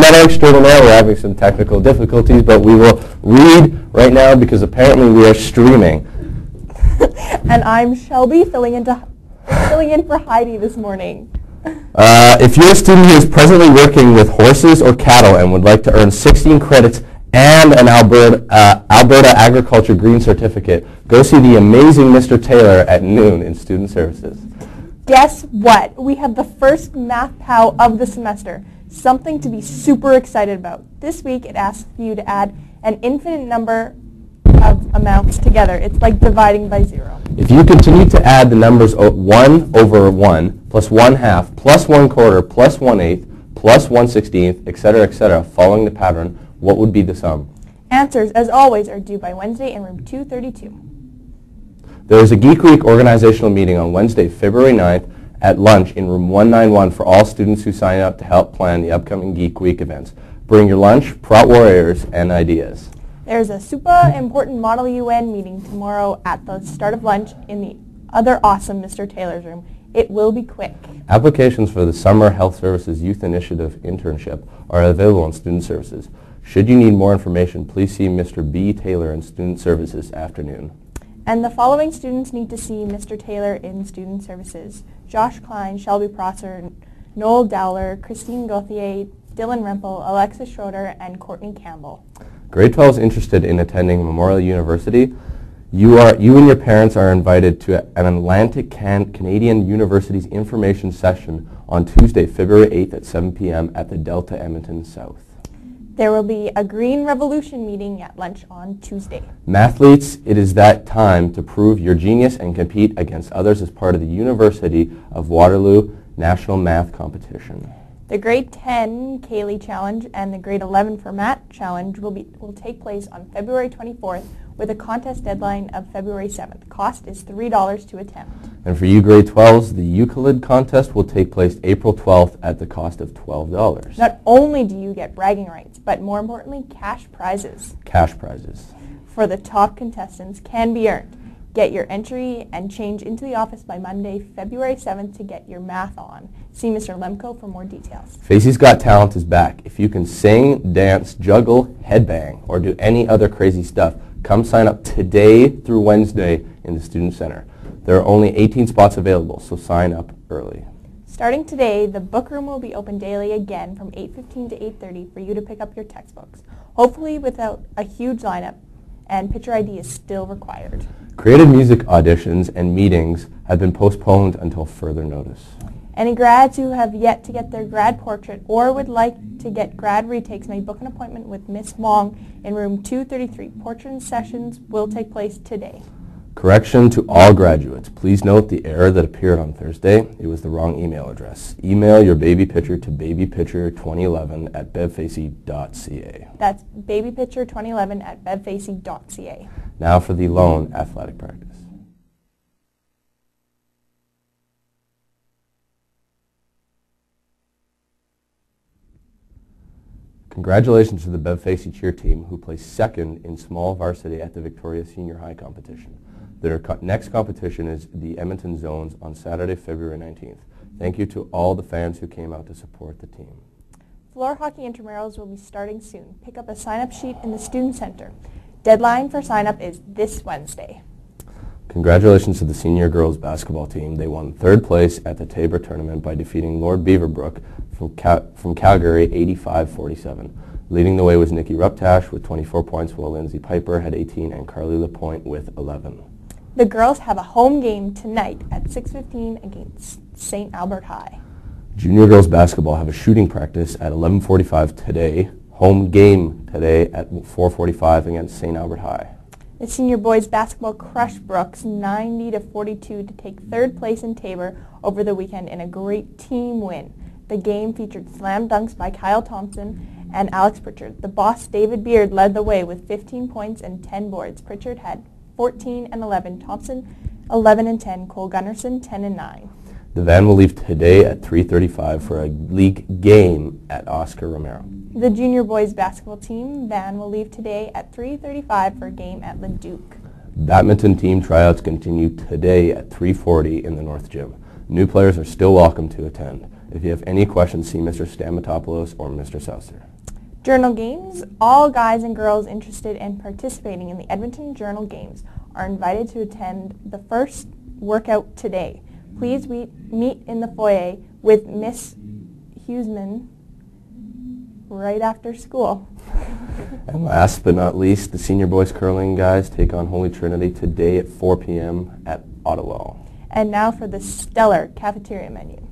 Meadow Extraordinaire. We're having some technical difficulties, but we will read right now because apparently we are streaming. and I'm Shelby, filling, into, filling in for Heidi this morning. Uh, if you're a student who is presently working with horses or cattle and would like to earn 16 credits and an Alberta, uh, Alberta Agriculture Green Certificate, go see the amazing Mr. Taylor at noon in Student Services. Guess what? We have the first Math POW of the semester, something to be super excited about. This week it asks you to add an infinite number of amounts together. It's like dividing by zero. If you continue to add the numbers 1 over 1, plus 1 half, plus 1 quarter, plus 1 eighth, plus 1 sixteenth, etc., etc., following the pattern, what would be the sum? Answers, as always, are due by Wednesday in room 232. There is a Geek Week organizational meeting on Wednesday, February 9th at lunch in room 191 for all students who sign up to help plan the upcoming Geek Week events. Bring your lunch, Prot Warriors, and ideas. There's a super important Model UN meeting tomorrow at the start of lunch in the other awesome Mr. Taylor's room. It will be quick. Applications for the Summer Health Services Youth Initiative internship are available on Student Services. Should you need more information, please see Mr. B. Taylor in Student Services afternoon. And the following students need to see Mr. Taylor in Student Services. Josh Klein, Shelby Prosser, Noel Dowler, Christine Gauthier, Dylan Rempel, Alexis Schroeder, and Courtney Campbell. Grade 12 is interested in attending Memorial University. You, are, you and your parents are invited to an Atlantic Can Canadian University's information session on Tuesday, February 8th at 7 p.m. at the Delta Edmonton South. There will be a Green Revolution meeting at lunch on Tuesday. Mathletes, it is that time to prove your genius and compete against others as part of the University of Waterloo National Math Competition. The grade 10 Cayley Challenge and the grade 11 Fermat Challenge will, be, will take place on February 24th with a contest deadline of February 7th. Cost is $3 to attempt. And for you grade 12s, the Euclid contest will take place April 12th at the cost of $12. Not only do you get bragging rights, but more importantly, cash prizes. Cash prizes. For the top contestants can be earned. Get your entry and change into the office by Monday, February 7th to get your math on. See Mr. Lemko for more details. Facey's Got Talent is back. If you can sing, dance, juggle, headbang, or do any other crazy stuff, come sign up today through Wednesday in the Student Center. There are only 18 spots available, so sign up early. Starting today, the book room will be open daily again from 8.15 to 8.30 for you to pick up your textbooks, hopefully without a huge lineup, and picture ID is still required. Creative music auditions and meetings have been postponed until further notice. Any grads who have yet to get their grad portrait or would like to get grad retakes may book an appointment with Miss Wong in room 233. Portrait sessions will take place today. Correction to all graduates. Please note the error that appeared on Thursday. It was the wrong email address. Email your baby picture to babypicture2011 at bevfacey.ca. That's babypicture2011 at bevfacey.ca. Now for the lone athletic practice. Congratulations to the Bev Facey cheer team who placed second in small varsity at the Victoria Senior High competition. Their co next competition is the Edmonton Zones on Saturday, February 19th. Thank you to all the fans who came out to support the team. Floor hockey intramurals will be starting soon. Pick up a sign-up sheet in the Student Center. Deadline for sign-up is this Wednesday. Congratulations to the senior girls basketball team. They won third place at the Taber tournament by defeating Lord Beaverbrook from, Cal from Calgary 85-47. Leading the way was Nikki Ruptash with 24 points, while Lindsay Piper had 18 and Carly LaPointe with 11. The girls have a home game tonight at 6.15 against St. Albert High. Junior girls basketball have a shooting practice at 11.45 today. Home game today at 4.45 against St. Albert High. The senior boys basketball crushed Brooks 90 to 42 to take third place in Taber over the weekend in a great team win. The game featured slam dunks by Kyle Thompson and Alex Pritchard. The boss David Beard led the way with 15 points and 10 boards. Pritchard had 14 and 11. Thompson 11 and 10. Cole Gunnarsson 10 and 9. The van will leave today at 3.35 for a league game at Oscar Romero. The junior boys basketball team van will leave today at 3.35 for a game at Leduc. Badminton team tryouts continue today at 3.40 in the North Gym. New players are still welcome to attend. If you have any questions, see Mr. Stamatopoulos or Mr. Saucer. Journal Games. All guys and girls interested in participating in the Edmonton Journal Games are invited to attend the first workout today. Please we- meet in the foyer with Miss Huseman right after school. And last but not least, the senior boys curling guys take on Holy Trinity today at 4 p.m. at Ottawa. And now for the stellar cafeteria menu.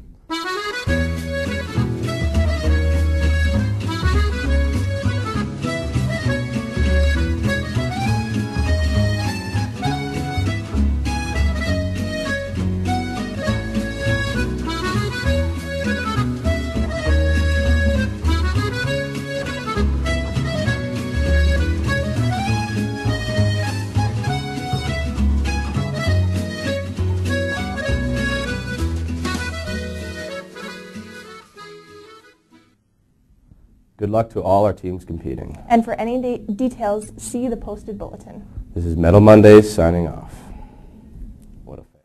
Good luck to all our teams competing. And for any de- details, see the posted bulletin. This is Metal Mondays signing off.